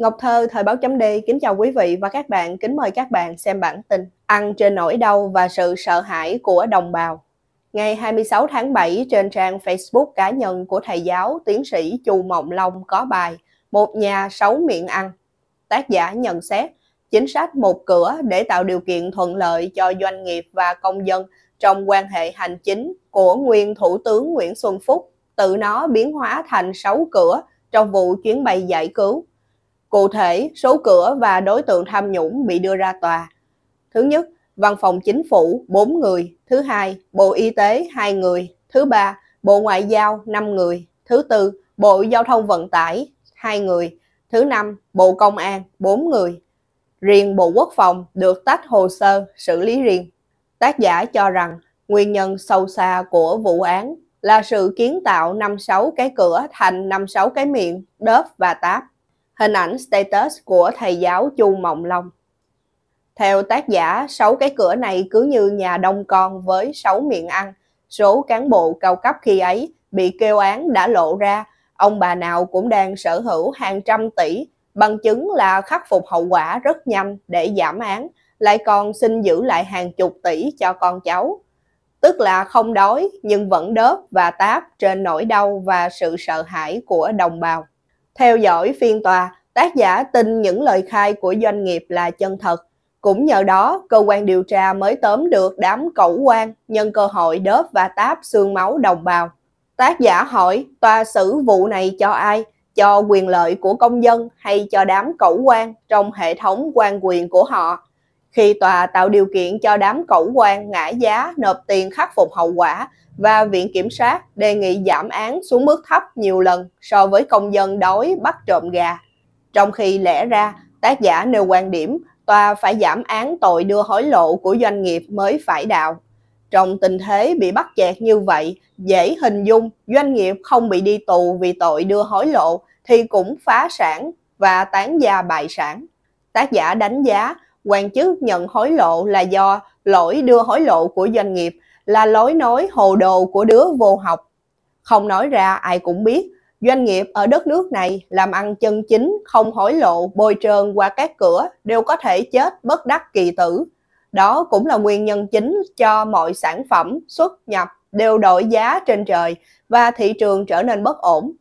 Ngọc Thơ, Thời báo chấm đi, kính chào quý vị và các bạn, kính mời các bạn xem bản tin Ăn trên nỗi đau và sự sợ hãi của đồng bào. Ngày 26 tháng 7 trên trang Facebook cá nhân của thầy giáo tiến sĩ Chu Mộng Long có bài Một nhà sáu miệng ăn. Tác giả nhận xét chính sách một cửa để tạo điều kiện thuận lợi cho doanh nghiệp và công dân trong quan hệ hành chính của nguyên Thủ tướng Nguyễn Xuân Phúc tự nó biến hóa thành sáu cửa trong vụ chuyến bay giải cứu Cụ thể, số cửa và đối tượng tham nhũng bị đưa ra tòa. Thứ nhất, Văn phòng Chính phủ 4 người. Thứ hai, Bộ Y tế 2 người. Thứ ba, Bộ Ngoại giao 5 người. Thứ tư, Bộ Giao thông Vận tải 2 người. Thứ năm, Bộ Công an 4 người. Riêng Bộ Quốc phòng được tách hồ sơ xử lý riêng. Tác giả cho rằng nguyên nhân sâu xa của vụ án là sự kiến tạo 56 cái cửa thành 56 cái miệng, đớp và táp hình ảnh status của thầy giáo Chu Mộng Long. Theo tác giả, sáu cái cửa này cứ như nhà đông con với sáu miệng ăn. Số cán bộ cao cấp khi ấy bị kêu án đã lộ ra, ông bà nào cũng đang sở hữu hàng trăm tỷ, bằng chứng là khắc phục hậu quả rất nhanh để giảm án, lại còn xin giữ lại hàng chục tỷ cho con cháu. Tức là không đói nhưng vẫn đớp và táp trên nỗi đau và sự sợ hãi của đồng bào. Theo dõi phiên tòa, tác giả tin những lời khai của doanh nghiệp là chân thật. Cũng nhờ đó, cơ quan điều tra mới tóm được đám cẩu quan nhân cơ hội đớp và táp xương máu đồng bào. Tác giả hỏi tòa xử vụ này cho ai? Cho quyền lợi của công dân hay cho đám cẩu quan trong hệ thống quan quyền của họ? Khi tòa tạo điều kiện cho đám cẩu quan ngã giá nộp tiền khắc phục hậu quả và Viện Kiểm sát đề nghị giảm án xuống mức thấp nhiều lần so với công dân đói bắt trộm gà. Trong khi lẽ ra, tác giả nêu quan điểm tòa phải giảm án tội đưa hối lộ của doanh nghiệp mới phải đạo. Trong tình thế bị bắt chẹt như vậy, dễ hình dung doanh nghiệp không bị đi tù vì tội đưa hối lộ thì cũng phá sản và tán gia bại sản. Tác giả đánh giá quan chức nhận hối lộ là do lỗi đưa hối lộ của doanh nghiệp là lối nói hồ đồ của đứa vô học. Không nói ra ai cũng biết, doanh nghiệp ở đất nước này làm ăn chân chính, không hối lộ, bôi trơn qua các cửa đều có thể chết bất đắc kỳ tử. Đó cũng là nguyên nhân chính cho mọi sản phẩm xuất nhập đều đổi giá trên trời và thị trường trở nên bất ổn.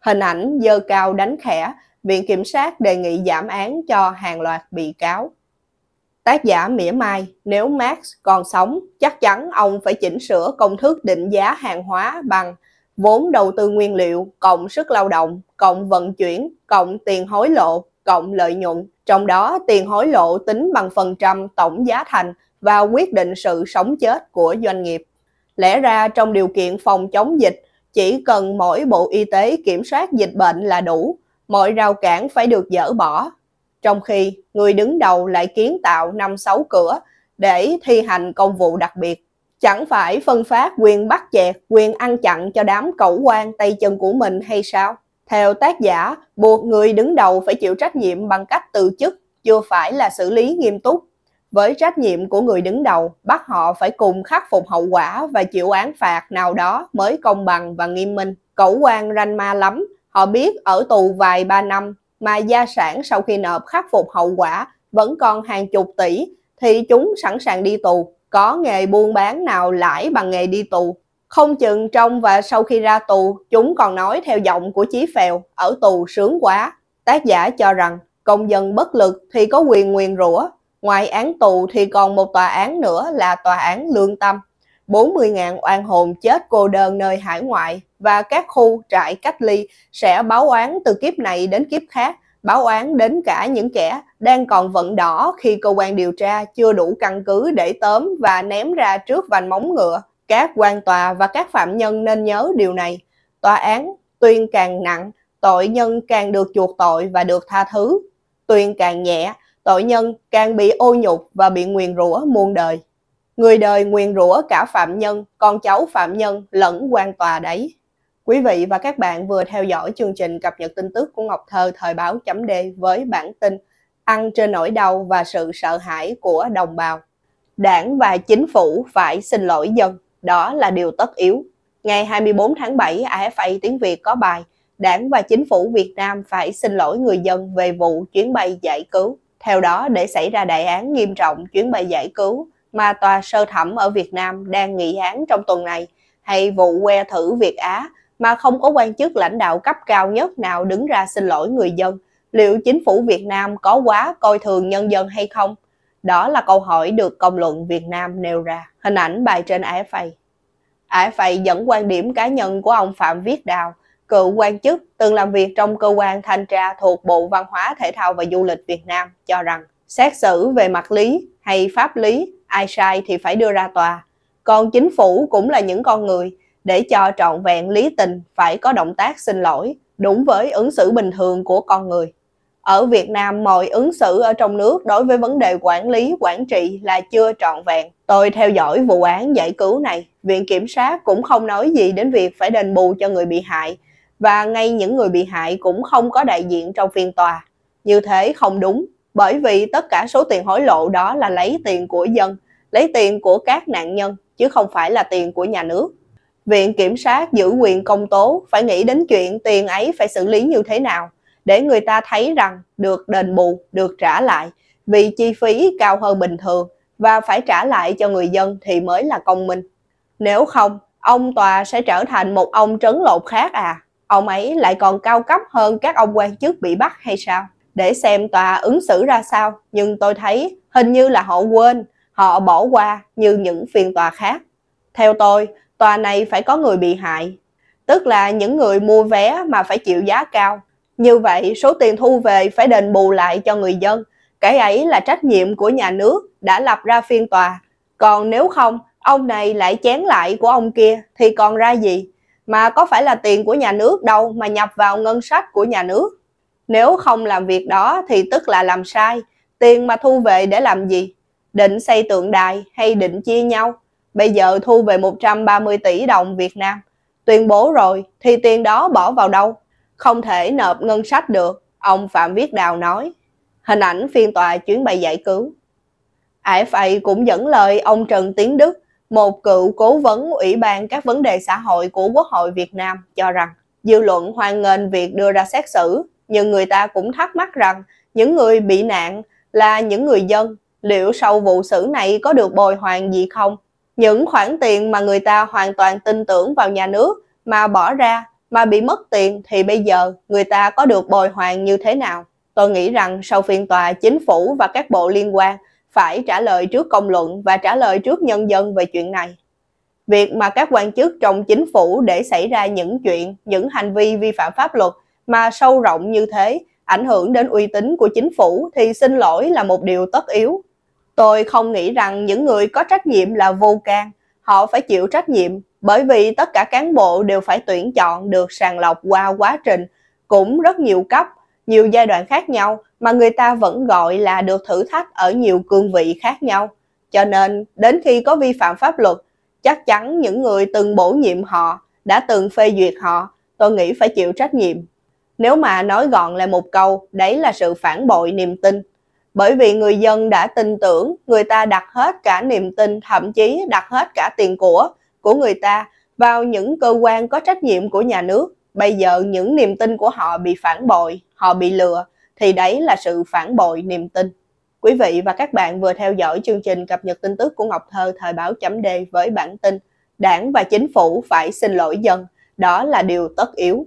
Hình ảnh dơ cao đánh khẽ, Viện Kiểm sát đề nghị giảm án cho hàng loạt bị cáo. Tác giả mỉa mai, nếu Marx còn sống, chắc chắn ông phải chỉnh sửa công thức định giá hàng hóa bằng vốn đầu tư nguyên liệu, cộng sức lao động, cộng vận chuyển, cộng tiền hối lộ, cộng lợi nhuận. Trong đó, tiền hối lộ tính bằng phần trăm tổng giá thành và quyết định sự sống chết của doanh nghiệp. Lẽ ra trong điều kiện phòng chống dịch, chỉ cần mỗi Bộ Y tế kiểm soát dịch bệnh là đủ, mọi rào cản phải được dỡ bỏ, trong khi người đứng đầu lại kiến tạo năm sáu cửa để thi hành công vụ đặc biệt. Chẳng phải phân phát quyền bắt chẹt, quyền ăn chặn cho đám cẩu quan tay chân của mình hay sao? Theo tác giả, buộc người đứng đầu phải chịu trách nhiệm bằng cách từ chức, chưa phải là xử lý nghiêm túc. Với trách nhiệm của người đứng đầu, bắt họ phải cùng khắc phục hậu quả và chịu án phạt nào đó mới công bằng và nghiêm minh. Cẩu quan ranh ma lắm, họ biết ở tù vài ba năm mà gia sản sau khi nộp khắc phục hậu quả vẫn còn hàng chục tỷ thì chúng sẵn sàng đi tù. Có nghề buôn bán nào lãi bằng nghề đi tù. Không chừng trong và sau khi ra tù, chúng còn nói theo giọng của Chí Phèo, ở tù sướng quá. Tác giả cho rằng công dân bất lực thì có quyền nguyền rủa. Ngoài án tù thì còn một tòa án nữa là tòa án lương tâm. 40.000 oan hồn chết cô đơn nơi hải ngoại và các khu trại cách ly sẽ báo oán từ kiếp này đến kiếp khác, báo oán đến cả những kẻ đang còn vận đỏ khi cơ quan điều tra chưa đủ căn cứ để tóm và ném ra trước vành móng ngựa. Các quan tòa và các phạm nhân nên nhớ điều này. Tòa án tuyên càng nặng, tội nhân càng được chuộc tội và được tha thứ. Tuyên càng nhẹ, tội nhân càng bị ô nhục và bị nguyền rủa muôn đời. Người đời nguyền rủa cả phạm nhân, con cháu phạm nhân lẫn quan tòa đấy. Quý vị và các bạn vừa theo dõi chương trình cập nhật tin tức của Ngọc Thơ thời báo chấm D với bản tin Ăn trên nỗi đau và sự sợ hãi của đồng bào. Đảng và chính phủ phải xin lỗi dân, đó là điều tất yếu. Ngày 24 tháng 7, AFA tiếng Việt có bài Đảng và chính phủ Việt Nam phải xin lỗi người dân về vụ chuyến bay giải cứu. Theo đó, để xảy ra đại án nghiêm trọng chuyến bay giải cứu mà tòa sơ thẩm ở Việt Nam đang nghị án trong tuần này, hay vụ que thử Việt Á mà không có quan chức lãnh đạo cấp cao nhất nào đứng ra xin lỗi người dân, liệu chính phủ Việt Nam có quá coi thường nhân dân hay không? Đó là câu hỏi được công luận Việt Nam nêu ra. Hình ảnh bài trên AFA. AFA dẫn quan điểm cá nhân của ông Phạm Viết Đào, cựu quan chức từng làm việc trong cơ quan thanh tra thuộc Bộ Văn hóa, Thể thao và Du lịch Việt Nam cho rằng xét xử về mặt lý hay pháp lý, ai sai thì phải đưa ra tòa. Còn chính phủ cũng là những con người, để cho trọn vẹn lý tình phải có động tác xin lỗi, đúng với ứng xử bình thường của con người. Ở Việt Nam, mọi ứng xử ở trong nước đối với vấn đề quản lý, quản trị là chưa trọn vẹn. Tôi theo dõi vụ án giải cứu này, Viện Kiểm sát cũng không nói gì đến việc phải đền bù cho người bị hại, và ngay những người bị hại cũng không có đại diện trong phiên tòa. Như thế không đúng, bởi vì tất cả số tiền hối lộ đó là lấy tiền của dân, lấy tiền của các nạn nhân, chứ không phải là tiền của nhà nước. Viện Kiểm sát giữ quyền công tố phải nghĩ đến chuyện tiền ấy phải xử lý như thế nào để người ta thấy rằng được đền bù, được trả lại vì chi phí cao hơn bình thường và phải trả lại cho người dân thì mới là công minh. Nếu không, ông tòa sẽ trở thành một ông trấn lột khác à? Ông ấy lại còn cao cấp hơn các ông quan chức bị bắt hay sao? Để xem tòa ứng xử ra sao, nhưng tôi thấy hình như là họ quên, họ bỏ qua như những phiên tòa khác. Theo tôi, tòa này phải có người bị hại, tức là những người mua vé mà phải chịu giá cao. Như vậy, số tiền thu về phải đền bù lại cho người dân. Cái ấy là trách nhiệm của nhà nước đã lập ra phiên tòa. Còn nếu không, ông này lại chén lại của ông kia thì còn ra gì? Mà có phải là tiền của nhà nước đâu mà nhập vào ngân sách của nhà nước. Nếu không làm việc đó thì tức là làm sai. Tiền mà thu về để làm gì? Định xây tượng đài hay định chia nhau? Bây giờ thu về 130 tỷ đồng Việt Nam. Tuyên bố rồi thì tiền đó bỏ vào đâu? Không thể nộp ngân sách được, ông Phạm Viết Đào nói. Hình ảnh phiên tòa chuyến bay giải cứu. AFA cũng dẫn lời ông Trần Tiến Đức, một cựu cố vấn Ủy ban các vấn đề xã hội của Quốc hội Việt Nam cho rằng dư luận hoan nghênh việc đưa ra xét xử, nhưng người ta cũng thắc mắc rằng những người bị nạn là những người dân, liệu sau vụ xử này có được bồi hoàn gì không? Những khoản tiền mà người ta hoàn toàn tin tưởng vào nhà nước mà bỏ ra mà bị mất tiền thì bây giờ người ta có được bồi hoàn như thế nào? Tôi nghĩ rằng sau phiên tòa, chính phủ và các bộ liên quan phải trả lời trước công luận và trả lời trước nhân dân về chuyện này. Việc mà các quan chức trong chính phủ để xảy ra những chuyện, những hành vi vi phạm pháp luật mà sâu rộng như thế, ảnh hưởng đến uy tín của chính phủ thì xin lỗi là một điều tất yếu. Tôi không nghĩ rằng những người có trách nhiệm là vô can, họ phải chịu trách nhiệm bởi vì tất cả cán bộ đều phải tuyển chọn được sàng lọc qua quá trình, cũng rất nhiều cấp, nhiều giai đoạn khác nhau mà người ta vẫn gọi là được thử thách ở nhiều cương vị khác nhau. Cho nên, đến khi có vi phạm pháp luật, chắc chắn những người từng bổ nhiệm họ, đã từng phê duyệt họ, tôi nghĩ phải chịu trách nhiệm. Nếu mà nói gọn lại một câu, đấy là sự phản bội niềm tin. Bởi vì người dân đã tin tưởng, người ta đặt hết cả niềm tin, thậm chí đặt hết cả tiền của của người ta vào những cơ quan có trách nhiệm của nhà nước. Bây giờ những niềm tin của họ bị phản bội, họ bị lừa, thì đấy là sự phản bội niềm tin. Quý vị và các bạn vừa theo dõi chương trình cập nhật tin tức của Ngọc Thơ thời báo chấm D với bản tin Đảng và Chính phủ phải xin lỗi dân, đó là điều tất yếu.